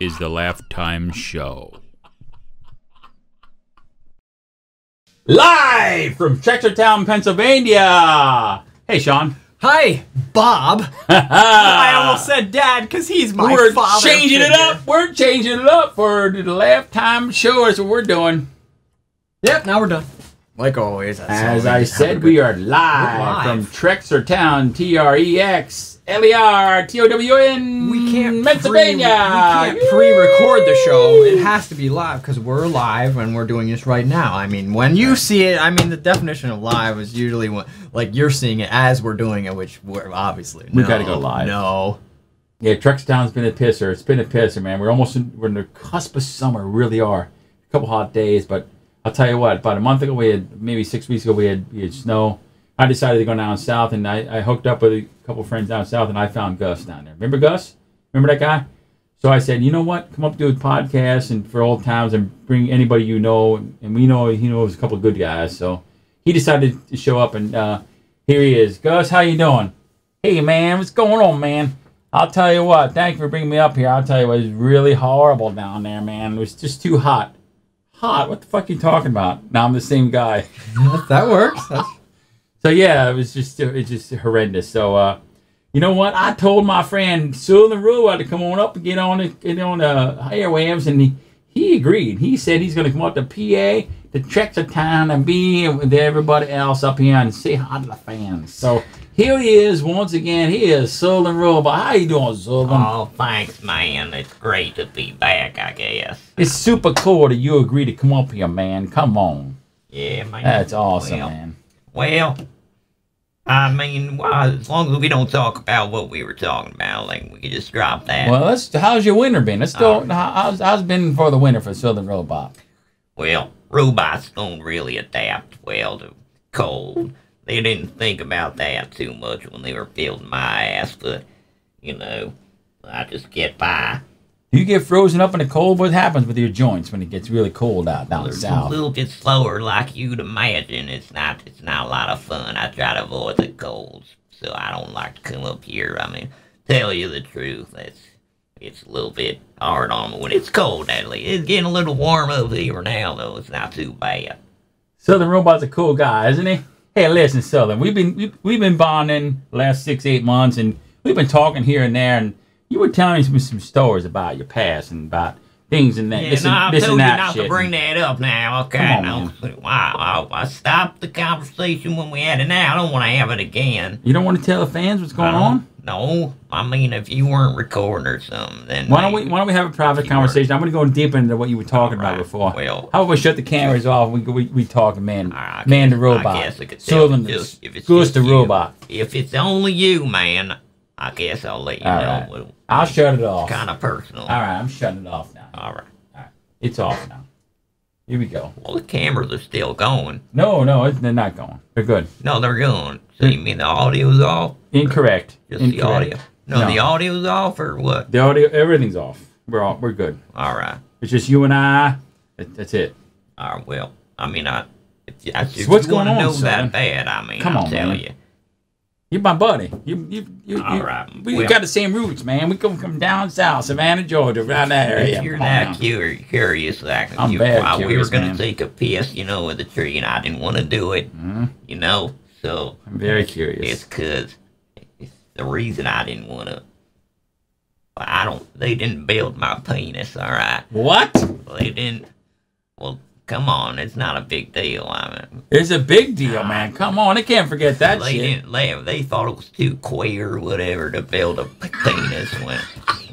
is the Laugh Time Show. Live from Town, Pennsylvania. Hey, Sean. Hi, Bob. I almost said Dad because he's my we're father. changing it up. We're changing it up for the Laugh Time Show. That's what we're doing. Yep, now we're done. Like always. As I said, we are live, live. from Trexlertown, T R E X L E R T O W N. We can't Pennsylvania. Pre, we can't pre-record the show. It has to be live because we're live and we're doing this right now. I mean, when you see it, I mean, the definition of live is usually when, like, you're seeing it as we're doing it, which we're obviously. We no, gotta go live. No. Yeah, Trextown's been a pisser. It's been a pisser, man. We're almost in, we're in the cusp of summer. We really are. A couple hot days, but I'll tell you what. About a month ago, we had maybe six weeks ago, we had we had snow. I decided to go down south, and I, I hooked up with a couple friends down south, and I found Gus down there. Remember Gus? Remember that guy? So I said, you know what? Come up do a podcast and for old times and bring anybody you know. And we know he knows a couple good guys. So he decided to show up, and uh, here he is. Gus, how you doing? Hey man, what's going on, man? I'll tell you what. Thank you for bringing me up here. I'll tell you what, it was really horrible down there, man. It was just too hot. Hot? What the fuck are you talking about? Now I'm the same guy. that works. That's, So yeah, it was just it was just horrendous. So uh, you know what? I told my friend Southern Robot to come on up and get on the get on the airwaves, and he he agreed. He said he's going to come up to PA to check the town and be with everybody else up here and say hi to the fans. So here he is once again. He is Southern Robot. How you doing, Southern? Oh, thanks, man. It's great to be back, I guess. It's super cool that you agree to come up here, man. Come on, Yeah, man. that's awesome, well, man. Well, I mean, well, as long as we don't talk about what we were talking about, like, we could just drop that. Well, let's. How's your winter been? Let's go. Oh. how- how's how's been for the winter for Southern Robot? Well, robots don't really adapt well to cold. They didn't think about that too much when they were building my ass, but, you know, I just get by. Do you get frozen up in the cold? What happens with your joints when it gets really cold out down They're a little bit slower, like you'd imagine. It's not. It's not a lot of fun. I try to avoid the colds, so I don't like to come up here. I mean, tell you the truth, it's it's a little bit hard on me when it's cold. At least it's getting a little warm over here now, though. It's not too bad. Southern Robot's a cool guy, isn't he? Hey, listen, Southern, we've been we've, we've been bonding the last six eight months, and we've been talking here and there, and you were telling me some, some stories about your past and about things and that Yeah, this, no, I this told you not shit. to bring that up now. Okay, Come no. on, Wow, I, I stopped the conversation when we had it. Now I don't want to have it again. You don't want to tell the fans what's going I on? No, I mean if you weren't recording or something, then Why don't we Why don't we have a private conversation? I'm going to go deep into what you were talking about before. well- how about we shut the cameras off? and We we, we talk man I man to guess- robot. I guess I could tell Southern just- if it's goes just to you. robot. If it's only you, man, I guess I'll let you All know. right. I'll shut it off. Kind of personal. All right, I'm shutting it off now. All right. It's off now. Here we go. Well, the cameras are still going. No, no, it- they're not going. They're good. No, they're going. So you mean the audio's off? Incorrect. Just Incorrect. the audio? No, No. the audio's off or what? The audio, everything's off. We're all, we're good. All right. It's just you and I. That, that's it. All right. Well, I mean, I. If, if So what's going on, know son? that bad, I mean, Come I'll on, tell man. you. You're my buddy. You, you, you, All you right, We got the same roots, man. We come from down south, Savannah, Georgia, around that area. If you're that now. cur- curious, like I'm you, bad while we were gonna take a piss, you know, in the tree, and I didn't want to do it, Mhm. you know. So I'm very curious. it's because it's the reason I didn't want to. I don't. They didn't build my penis. All right. What? They didn't. Well, come on. It's not a big deal. I mean, It's a big deal, man. Come on, they can't forget that they shit. didn't. They, they thought it was too queer or whatever to build a penis when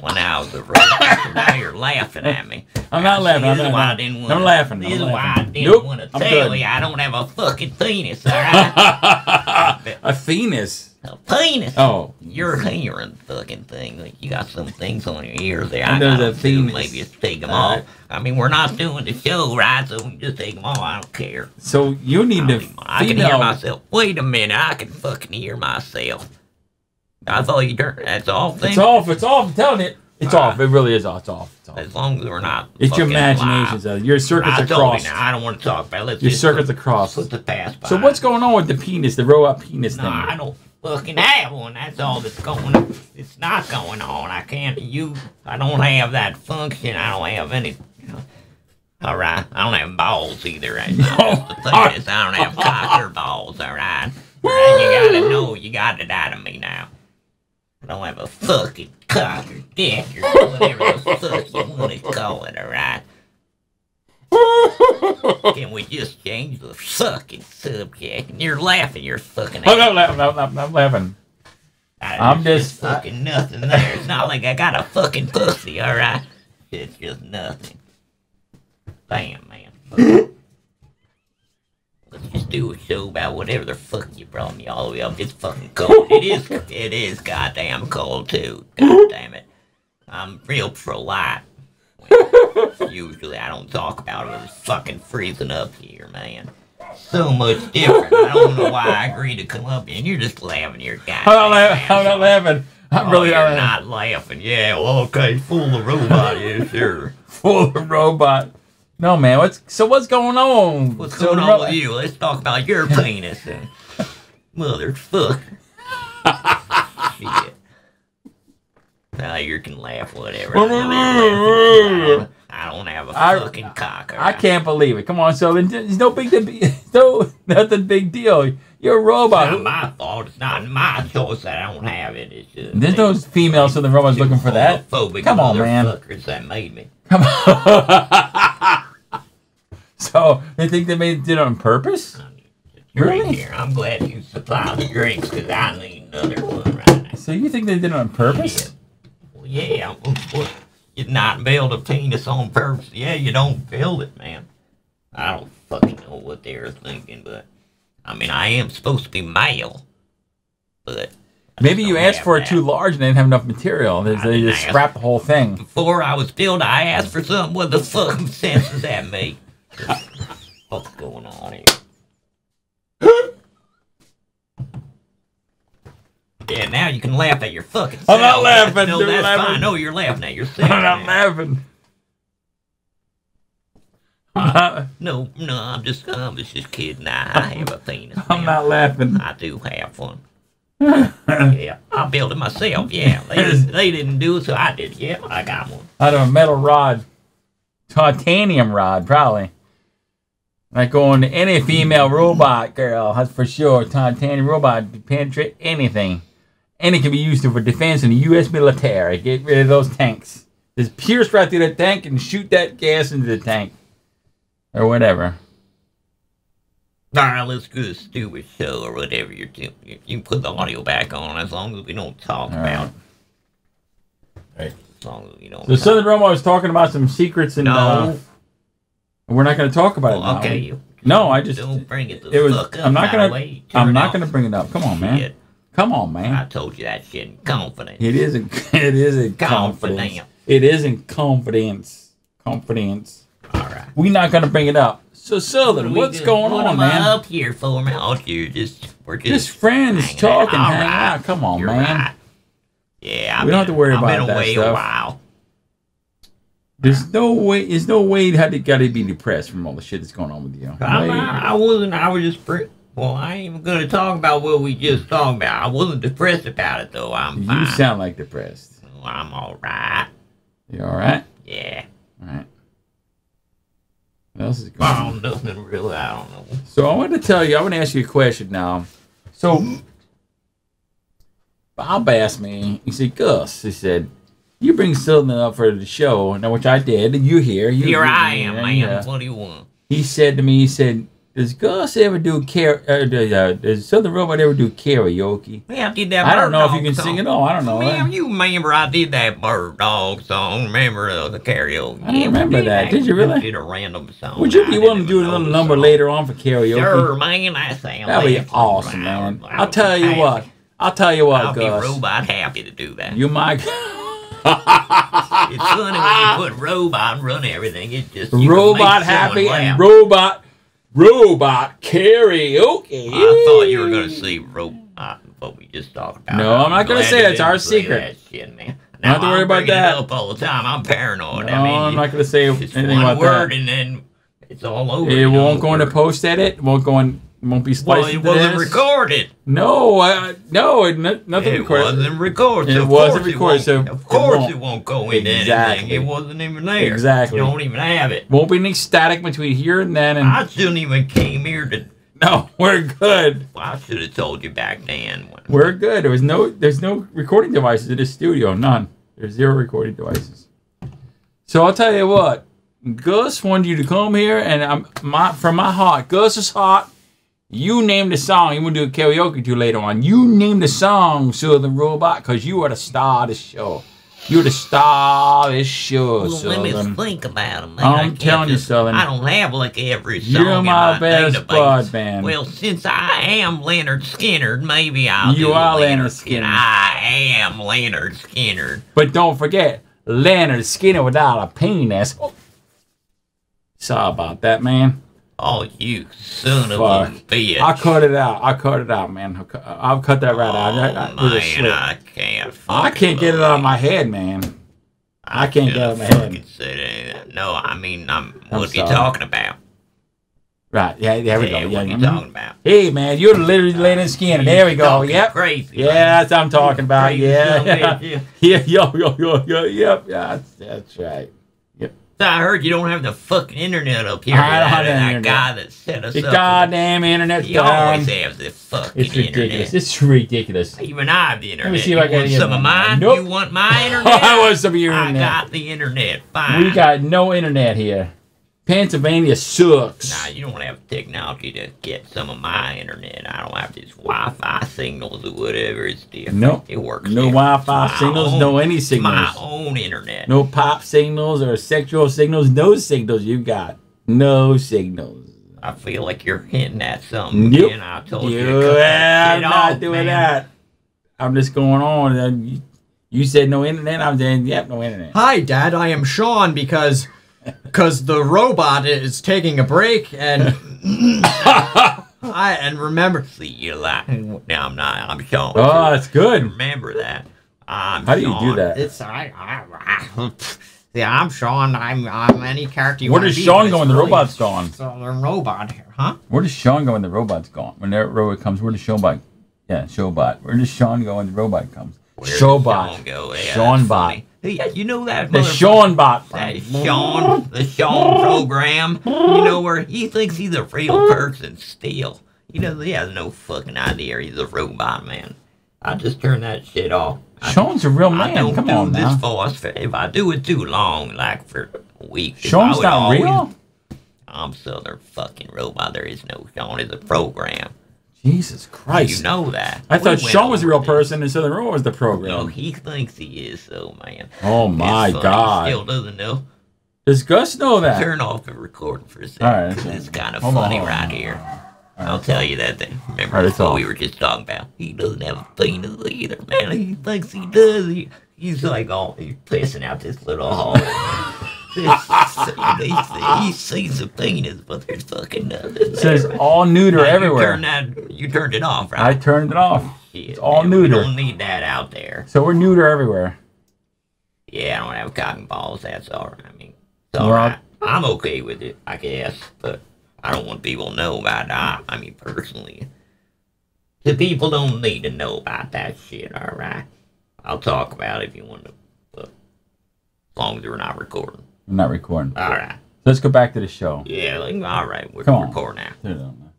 when I was a rapist. now you're laughing at me. I'm not laughing. I'm not- I didn't I'm laughing. This I'm is why I laughing. didn't Nope, want to tell good. you I don't have a fucking penis. All right, a penis. a penis. Oh, You're hearing fucking thing. You got some things on your ears there. I got a penis. Maybe just take them All off. right. I mean, we're not doing the show, right? So we can just take them off. I don't care. so you need I, to mean, I can hear myself. Wait a minute, I can fucking hear myself. I all you turned. That's all. It's off. It's off. I'm telling you, it's All off. It really is off. It's off. It's off. As long as we're not. It's your imagination. So your circuits I are crossed. now. I don't want to talk about. it. Let's Your circuits put, are crossed. put the past So what's going on with the penis, the robot penis No, thing? I don't. fucking have one. That's all that's going on. It's not going on. I can't use. I don't have that function. I don't have any. All right. I don't have balls either. Right now. That's the thing is, I don't have cocker balls. All right. All right. You gotta know. You got it out of me now. I don't have a fucking cock or dick or whatever the fuck you want to call it. All right. Can we just change the fucking subject? And you're laughing. You're fucking. Oh, no, no, no, no, I'm laughing. I'm There's just- fucking nothing there. It's not like I got a fucking pussy, alright? It's just nothing. Damn, man. Just do a show about whatever the fuck you brought me all the way up. It's fucking cold. It is, it is goddamn cold, too. God damn it. I'm real pro-life. Usually I don't talk about it. It's fucking freezing up here, man. So much different. I don't know why I agreed to come up here, and you're just laughing your goddamn I'm not, laughing. I'm not laughing. I'm Oh, really you're not, not laughing. Yeah, well, okay, Fool of robot, yeah, sure. Fool of robot. No, man. What's so? What's going on? What's So going on with you? Let's talk about your penis. then. Motherfucker. Shit. Now you can laugh, whatever. I don't have a I- fucking cock. I can't believe it. Come on, so there's no big, no nothing big deal. You're a It's robot. not my fault. It's not my choice that I don't have it. It's just There's no females, so the robot's looking for that. Come on, man. that made me. Come on. so they think they made it on purpose? Really? here. I'm glad you supplied the drinks because I need another one right now. So you think they did it on purpose? Well, yeah, well, you not build a penis on purpose. Yeah, you don't build it, man. I don't fucking know what they were thinking, but I mean, I am supposed to be male, but Maybe you asked for it that. too large and they didn't have enough material. They, they just scrapped the whole thing. Before I was built, I asked for something. What the fucking sense does that make? What's going on here? Yeah, now you can laugh at your fucking self. I'm not laughing, No, dude, that's laughing. fine. No, you're laughing at yourself. I'm not man. laughing. I'm No, no, I'm just, I'm just kidding. I, I have a penis. I'm man. not laughing. I do have one. Yeah, I built it myself. Yeah, they didn't, they didn't do it, so I did. Yeah, I got one. Out of a metal rod. Titanium rod, probably. Like going to any female robot girl, that's for sure. Titanium robot can penetrate anything. And it can be used for defense in the U.S. military. Get rid of those tanks. Just pierce right through the tank and shoot that gas into the tank. Or whatever. All right, let's do the stupid show or whatever you're doing. You can put the audio back on as long as we don't talk All about. Right. As long as we don't. The talk. Southern Robot was talking about some secrets and No. uh, we're not going to talk about it now. okay, you. No, I just don't bring it the it was. I'm not gonna I'm not gonna bring it up. Come on, man. Shit. Come on, man. I told you that shit in confidence. It isn't. It isn't confidence. Confidence. It isn't confidence. Confidence. All right. We're not gonna bring it up. So Southern, We what's going what on, am I man? up here for, man? Oh, you just we're just, Just friends talking. Hanging right. out. Come on, You're man. right. Yeah, I've We don't have to worry I've about been that away stuff. a while. There's no way. There's no way you had to gotta be depressed from all the shit that's going on with you. I'm not, I wasn't. I was just. Pre- well, I ain't even gonna talk about what we just talked about. I wasn't depressed about it though. I'm you fine. sound like depressed. Oh, I'm all right. You all right? Yeah. All right. What else is going I on? don't nothing really. I don't know. So I want to tell you, I want to ask you a question now. So Bob asked me, he said, Gus, he said, you bring something up for the show, now which I did, you here. You, Here you- I am, yeah. What do? He said to me, he said, does Gus ever do car- uh, does, uh, does Southern Robot ever do karaoke? Yeah, I did that. I don't know if you can song. sing at all. I don't know. Man, you remember I did that bird dog song? Remember uh, the karaoke? I Yeah, remember that. Did you really? Did a random song. Would you be willing to do a little number song. later on for karaoke? Sure, man. That sounds That'd be awesome, man. I'll tell you happy. what. I'll tell you what, I'll be Gus. robot happy to do that. You might. It's funny when you put robot run everything. It just robot happy and robot robot karaoke. I thought you were gonna say robot, but we just talked about. No, it. I'm not gonna say it. It's our secret. Shit, man. Don't to worry I'm about that. Up all the time. I'm paranoid. No, I mean, I'm not gonna say it's anything one about word that. and then it's all over. It won't go into post edit. Won't go in. Won't be Well, spliced it wasn't this. recorded. No, I, no, it, no- nothing It recorded. wasn't recorded. It of wasn't recorded, It so it of course won't. it won't go into Exactly. anything. It wasn't even there. Exactly. You don't even have it. Won't be any static between here and then. And I shouldn't even came here to. no, we're good. I should have told you back then. We're good. There was no, there's no recording devices in this studio. None. There's zero recording devices. So I'll tell you what. Gus wanted you to come here, and I'm my from my heart. Gus is hot. You name the song. You want to do a karaoke to later on. You name the song, Southern Robot, because you are the star of the show. You're the star of this show, well, let me think about it, man. I'm telling you, Southern. I don't have like every song You're in my my best database. bud, man. Well, since I am Lynyrd Skynyrd, maybe I'll You do are Leonard Lynyrd Skynyrd. I am Lynyrd Skynyrd. But don't forget, Lynyrd Skynyrd without a penis. Oh. Sorry about that, man. Oh, you son of Fuck. a bitch. I cut it out. I cut it out, man. I'll cut, that right out. I, I, Oh, man. I can't. I can't get it out of my head, man. I can't get it out of my head. said. No, I mean, I'm. I'm What are you talking about? Right. Yeah, there we Yeah, go. what Yeah, are you mhm. talking about? Hey, man, you're literally Lynyrd Skynyrd. There we go. Yep. Crazy. Yeah, man. that's what I'm talking about. Yeah. of Yeah. Yeah. Yo, yo, yo, yo. Yep. Yeah, that's, that's right. So I heard you don't have the fucking internet up here. I don't have the internet. guy that set us The up. goddamn internet. He always has the fucking It's ridiculous. internet. It's ridiculous. Even I have the internet. see if you I want some of mine? Nope. You want my internet? I want some of your internet. I got the internet. Fine. We got no internet here. Pennsylvania sucks. Nah, you don't have technology to get some of my internet. I don't have these Wi-Fi signals or whatever. It's different. Nope. It works. No. Wi-Fi signals, own- no any signals. My signals. own internet. No pop signals or sexual signals. No signals You've got. No signals. I feel like you're hinting at something. Nope. And I told you to cut Yeah, that I'm not off, doing man. that. I'm just going on. Uh, you, you said no internet. I'm saying, yep, no internet. Hi, Dad. I am Sean because because the robot is taking a break and I and remember See, you're lying. Now I'm not. I'm Sean. Oh, that's good. Remember that. I'm How do you do that? it's I, I, I yeah I'm Sean. I'm I'm any character you Where does be, Sean go when the really robot's gone? So the robot here, huh? Where does Sean go when the robot's gone? When that robot comes, where does Showbot? Yeah, Showbot. Where does Sean go when the robot comes? Showbot. Sean go? Yeah, Sean bot. funny. Yeah, you know that The motherfucker- Sean bot. That Sean, the Sean program, you know, where he thinks he's a real person still. You know, he has no fucking idea he's a robot, man. I just turn that shit off. Sean's a real man. I don't Come do on this now. voice. For, if I do it too long, like for a week, Sean's not always- real. I'm Southern fucking robot. There is no Sean. It's a program. Jesus Christ. You know that. I We thought Sean was the real person and Southern Row was the No, program. he thinks he is, so man. Oh my. God. He still doesn't know. Does Gus know that? Turn off the recording for a second. All right, it's kind of Hold funny on, right here. I'll tell you that thing. Remember right, what we were just talking about? He doesn't have a penis either, man. He thinks he does. He, he's like, oh, he's pissing out this little hole. he, he sees a penis, but there's fucking nothing. It says there. all neuter Now, You everywhere. turned, that, you turned it off, I turned it off. Shit, it's all man, neuter. We don't need that out there. So we're neuter everywhere. Yeah, I don't have cotton balls. That's all right. I mean, it's all right. I'm okay with it, I guess, but I don't want people to know about that. I mean, personally, the people don't need to know about that shit. All right, I'll talk about it if you want to, but as long as we're not recording. We're not recording. All right. Let's go back to the show. Yeah. Like, all right. We're Come on. recording now. On, man.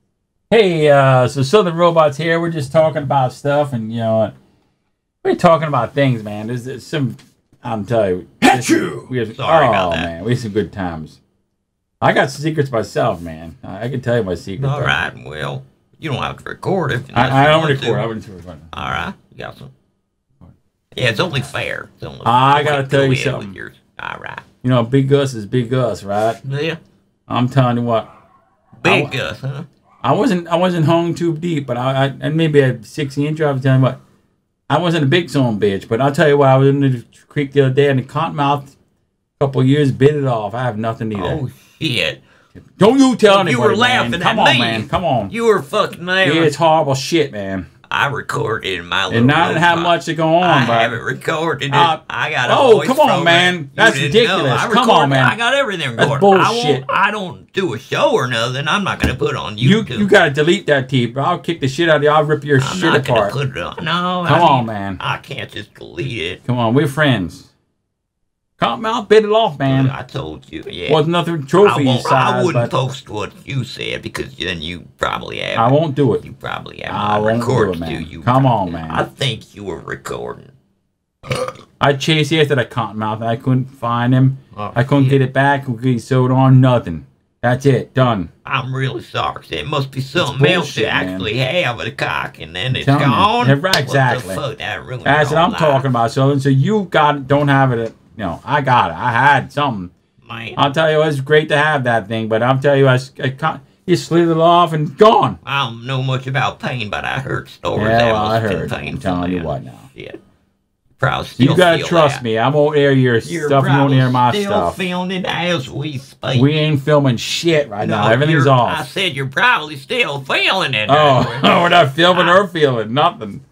Hey, uh, so Southern Robots here. We're just talking about stuff, and you know, what? we're talking about things, man. There's, there's some. I'm telling you, this- Achoo! we have. Sorry oh about that. man, we had some good times. I got secrets myself, man. I, I can tell you my secrets. All right. Well, you don't have to record it. unless I, I you don't want to. record. I wouldn't record. All right. You got some. Yeah, it's only fair. It's only I gotta tell you something. All right. You know, Big Gus is Big Gus, right? Yeah. I'm telling you what. Big I- Gus, huh? I wasn't I wasn't hung too deep, but I, I and maybe a 60 inch. I was telling you what, I wasn't a big zone bitch, but I'll tell you what, I was in the creek the other day and the cottonmouth, a couple years bit it off. I have nothing either. Oh shit! Don't you tell me. You were laughing man. at Come on, me. man. Come on. You were fucking there. Yeah, it's horrible shit, man. I recorded in my little and not have robot. much to go on, I but haven't recorded it. Uh, I got a oh, come on, man. That's ridiculous. I Come on, man. I got everything That's recorded. I bullshit. won't. I don't do a show or nothing. I'm not gonna put it on YouTube. you you gotta delete that tape, bro. I'll kick the shit out of you. I'll rip your I'm shit not gonna apart. put it on. No. Come I on, man. I can't just delete it. Come on, we're friends. Come out, bit it off, man. I told you. Yeah. Was nothing trophy won't, I wouldn't post what you said because then you probably have. I won't do it. You probably have. I won't do it, man. You, you Come on, man. I think you were recording. I chased after that cottonmouth I couldn't find him. Oh, I couldn't shit. get it back. It sewed on. Nothing. That's it. Done. I'm really sorry. It must be something else bullshit, to man. actually have a cock, and then it's you. gone. Yeah, right, What exactly. the fuck? That That's what I'm life, talking about, Southern. So you got. Don't have it. You know, I got it. I had something. Man, I'll tell you, it's great to have that thing, but I'm telling you, I, I can't, you slid it off and gone. I don't know much about pain, but I heard stories Yeah, well, I heard. I'm telling you what now. Yeah. Probably still You gotta trust that. me. I won't air your You're stuff. You won't air my still stuff. feeling it as we speak. We ain't filming shit right No, now. Everything's off. I said you're probably still feeling it. Oh, we're not filming or feeling nothing.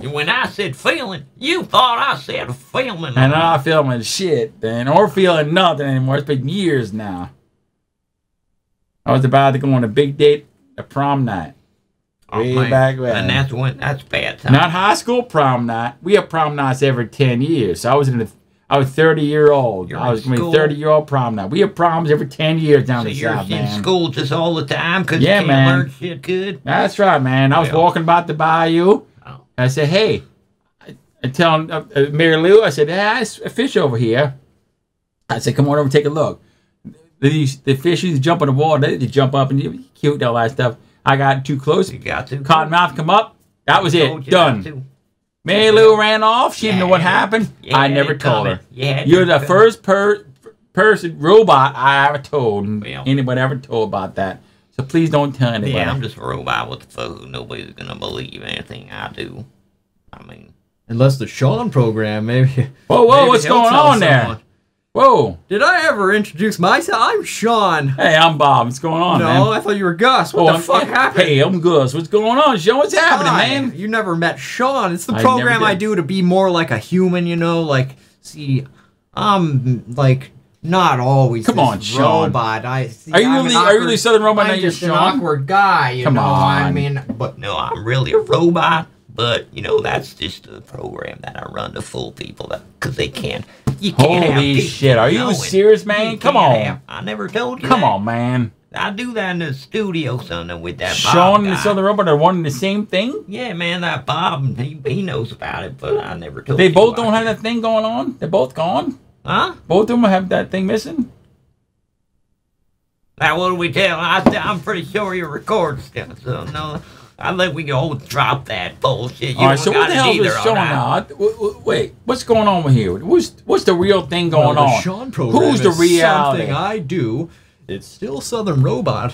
When I said feeling, you thought I said feeling. And I'm not filming shit, then, or feeling nothing anymore. It's been years now. I was about to go on a big date, a prom night. Oh, way man. back when. And that's when that's bad time. Not high school prom night. We have prom nights every ten years. So I was in the, I was thirty year old. You're I was going to be thirty year old prom night. We have proms every ten years down so the you're south, in man. school just all the time because Yeah, you can't man. learn shit good. That's right, man. I was Well. walking about the bayou. Oh. I said, hey, I, I tell uh, uh, Mary Lou, I said, hey, there's a fish over here. I said, come on over take a look. These the fish used to jump in the water. They, they jump up and you- cute all that stuff. I got too close. You got to. Cottonmouth come up. That was it. Done. Mary Lou ran off. She didn't know what happened. You I never told coming. her. Yeah, You're the coming. first per, person robot I ever told. Well. Anybody ever told about that? So please don't tell anybody. Yeah, I'm just a robot with the fuck. Nobody's gonna believe anything I do. I mean, Unless the Sean program, maybe. Whoa, whoa, maybe what's going tell on there? someone. Whoa. Did I ever introduce myself? I'm Sean. Hey, I'm Bob. What's going on, no, man? I thought you were Gus. What Oh, the I'm- fuck happened? Hey, I'm Gus. What's going on, Sean? What's happening, man? You never met Sean. It's the I program never I do to be more like a human, you know? Like, see, I'm like not always Come on, Sean. robot. I see, Are you I'm really, an are you really Southern Robot? I'm just an Sean? awkward guy, you Come know. I mean, but no, I'm really a robot. But you know, that's just a program that I run to fool people that because they can't. You can't Holy shit. Are you knowing. serious, man? You Come on. have- I never told you. Come that. on, man. I do that in the studio, son, with that Bob Sean and the Southern Robot are one and the same thing? Yeah, man, that Bob, he, he knows about it, but I never told They both don't have that thing going on? They're both gone? Huh? Both of them have that thing missing? Now, what do we tell? I, I'm pretty sure you're recording still, so no, I think we can all drop that bullshit. You All right, so what the hell either, is all Sean now? I- w- w- Wait, what's going on with here? What's what's the real thing going well, the on? Sean program Who's the is reality? something I do. It's still Southern Robot.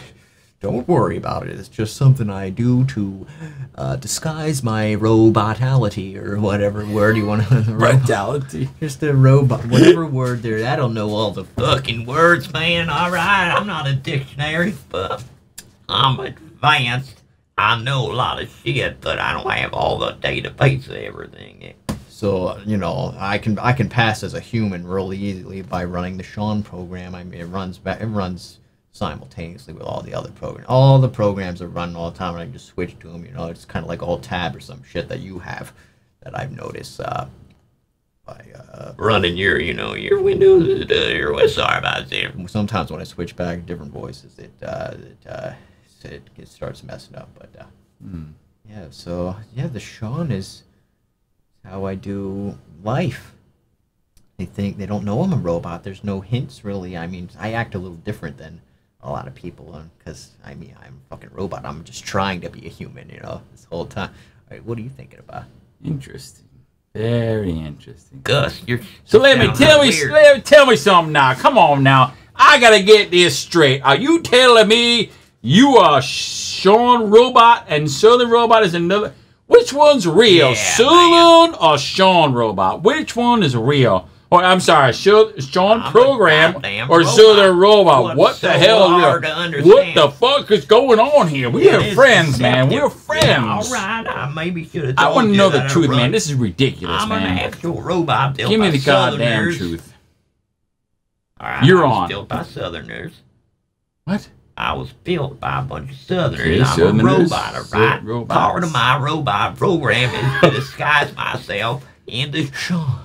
Don't worry about it. It's just something I do to uh, disguise my robotality or whatever word you want to. Vitality. Just a robot, whatever word there. I don't know all the. Fucking words, man. All right, I'm not a dictionary, but I'm advanced. I know a lot of shit, but I don't have all the database of everything. So you know, I can I can pass as a human really easily by running the Sean program. I mean, it runs back. It runs simultaneously with all the other programs. All the programs are running all the time, and I can just switch to them. You know, it's kind of like alt tab or some shit that you have that I've noticed. Uh, by uh, Running your, you know, your Windows, uh, your sorry about that. sometimes when I switch back different voices, it uh, it, uh, it, it starts messing up. But uh, Hmm. yeah, so yeah, the Sean is how I do life. They think they don't know I'm a robot. There's no hints really. I mean, I act a little different than a lot of people because I mean I'm a fucking robot. I'm just trying to be a human, you know, this whole time. All right, what are you thinking about? Interesting. Very interesting. Gus, you're. So let me tell me, weird. let me tell me something now. Come on now. I gotta get this straight. Are you telling me you are Sean Robot and Southern Robot is another? Which one's real, Yeah, or Sean Robot? Which one is real? Oh, I'm sorry, Sil- Sean I'm Program or robot. Southern Robot. What the so hell? hard to What the fuck is going on here? We are friends, man. We're friends. Yeah, all right, I maybe should have. I want to know the truth, man. This is ridiculous, I'm an actual robot built Give me the goddamn truth. All right, You're on. Built by Southerners. What? I was built by a bunch of Southerners. I'm Southerners, a robot, all right? robots. Part of my robot program is to disguise myself into Sean.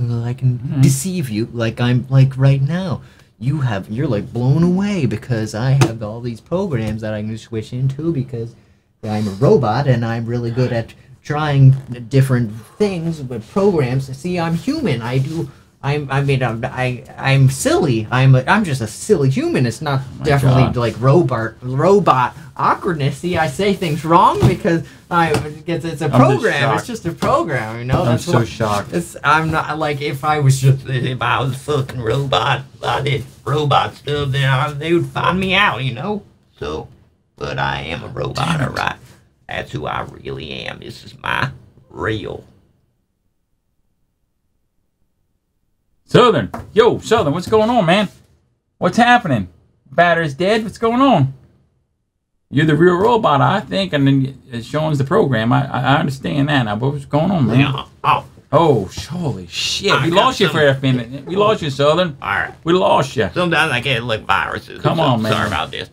So I can Mm-hmm. deceive you like I'm like right now. You have you're like blown away because I have all these programs that I can switch into because I'm a robot and I'm really good at trying different things with programs. See, I'm human. I do. I'm. I mean, I'm. I. I'm silly. I'm. A, I'm just a silly human. It's not oh definitely God. like robot. Robot awkwardness. See, I say things wrong because I. It's, it's a just program. It's just a program. You know. I'm That's so what- shocked. it's I'm not like if I was just If I was a fucking robot, I did robot stuff, then I, they would find me out, you know? So, but I am a robot, alright? That's who I really am. This is my real. Southern. Yo, Southern, what's going on, man? What's happening? Batter's dead. What's going on? You're the real robot, I think, and then it Sean's the program. I, I understand that now, but what's going on, man? Yeah. Oh, Oh, holy shit. I We lost you for a minute. We lost you, Southern. alright. We lost you. Sometimes I get like viruses. Come on, man. Sorry about this.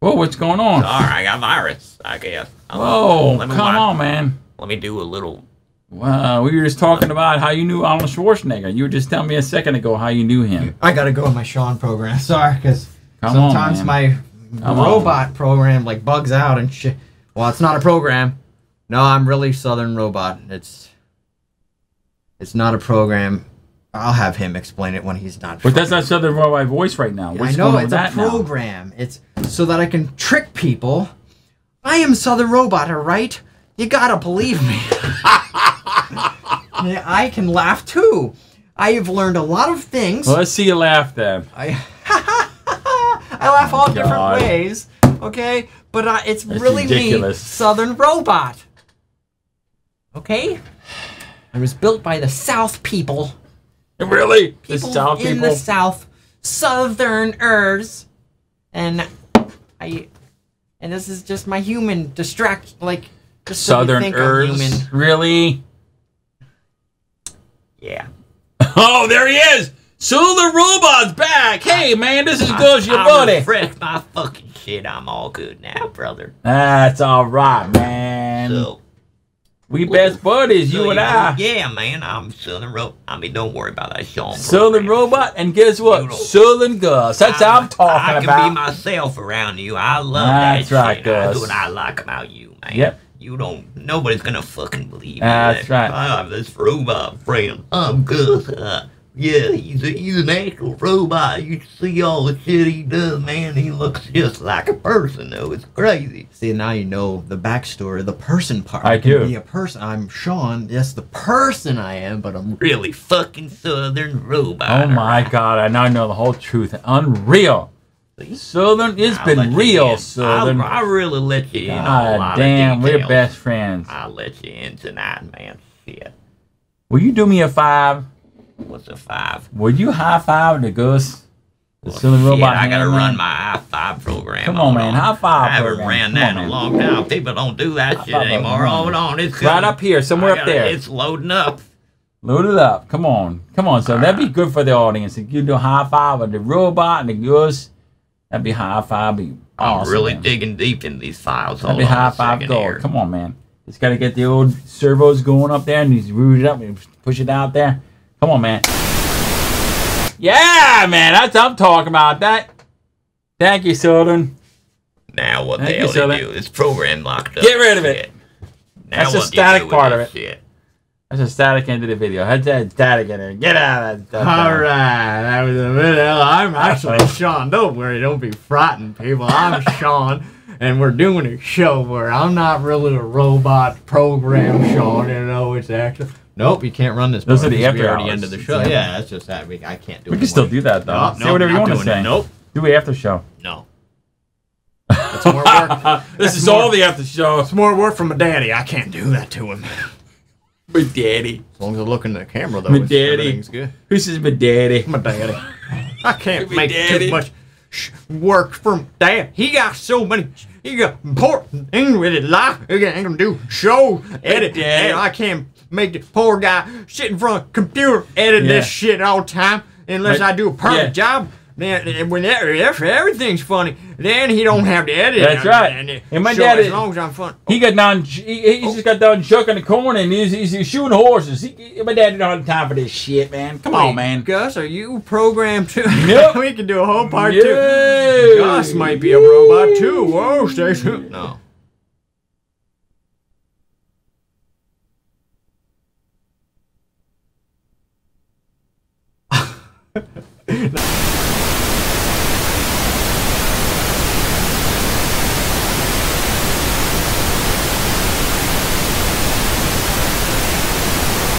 Whoa, what's going on? Sorry, I got virus, I guess. Whoa, come on, man. Let me do a little. Wow, we were just talking about how you knew Arnold Schwarzenegger. You were just telling me a second ago how you knew him. I gotta go in my Sean program. Sorry, because Come on, sometimes my Come on. robot program like bugs out and shit. Well, it's not a program. No, I'm really Southern Robot. It's it's not a program. I'll have him explain it when he's not. But that's not Southern Robot voice right now. I know it's a that now? program. It's so that I can trick people. I am Southern Robot, all right? You gotta believe me. I can laugh too. I have learned a lot of things. Well, let's see you laugh then. I I laugh all different ways, okay? But uh, it's That's really me. Southern Robot. Okay? I was built by the South people. Really? The People South in people? the South, Southerners, and I, and this is just my human distract, like just so you Southern think I'm human. Really? Yeah. Oh, there he is! Southern Robot's back! Hey, man, this is I- Gus, your I buddy. refreshed my fucking shit. I'm all good now, brother. That's all right, man. So, we best buddies, so you and know, I. Yeah, man. I'm Southern Robot. I mean, don't worry about that, Sean. Southern. Robot, and guess what? don't- Southern Gus. That's what I'm talking about. I can about. be myself around you. I love That's that right, shit. That's Gus. what I like about you, man. Yep. You don't. Nobody's gonna fucking believe That's me. right. I have this robot friend. I'm Gus. Uh, yeah, he's a, he's an actual robot. You see all the shit he does, man. He looks just like a person, though. It's crazy. See, now you know the backstory, the person part. I can do. Be a person. I'm Sean. Yes, the person I am, but I'm Really fucking southern robot. Oh my alright? god, I now know the whole truth. Unreal. Southern, it's I'll been real. Southern. I, I really let you in God damn, we're best friends. I'll let you in tonight, man. Shit. Will you do me a five? What's a five? Would you high five the Gus? The Well, Southern shit, Robot. I gotta man, run my i5 program. Come on, man. High five I haven't program. ran that on, in a long time. People don't do that shit anymore. Hold on, it's Right up here, somewhere up gotta- there. It's loading up. Load it up. Come on. Come on, so that'd be good for the audience. If you do a high five with the robot and the Gus, that'd be high five. Be I'm really man. digging deep in these files. That'd Hold be high five gold. here. Come on, man. Just gotta get the old servos going up there and he's rooted up and push it out there. Come on, man. Yeah, man. That's what I'm talking about. That. Thank you, Southern. Now what Thank the hell do you do? This program locked up. Get rid of it. Shit. Now That's the what do you static part of it. Shit? That's a static end of the video. How's that static in there? Get out of that. stuff. All right, that was a video. I'm actually Sean. Don't worry, don't be frightened, people. I'm Sean, and we're doing a show where I'm not really a robot program, Sean. You know, it's actually. Nope, you can't run this. Those part are the we after already hours. ended the show. Yeah. Yeah, that's just that. We, I can't do it. We can still do that though. No, say no, whatever you want to doing it. say. Nope. Do it after show. No. That's more work. this That's is more- all the after show. It's more work from a daddy. I can't do that to him. My daddy. As long as I look in the camera, though, My daddy. everything's good. Who says my daddy? My daddy. I can't My make daddy. too much work from dad. He got so many. He got important things with his life. He ain't gonna do show edit. And I can't make the poor guy sit in front of a computer edit this shit all the time unless But- I do a perfect yeah. job. Then when that, if everything's funny, then he don't have to edit. That's right. And, And my so daddy- as long as I'm fun. He got down. He, he oh. just got done shucking the corn and he's, he's, he's shooting horses. He, my dad don't have time for this shit, man. Come on, man. Gus, are you programmed too? Nope. we can do a whole part two. Gus might be a robot too. Whoa, stay tuned. No.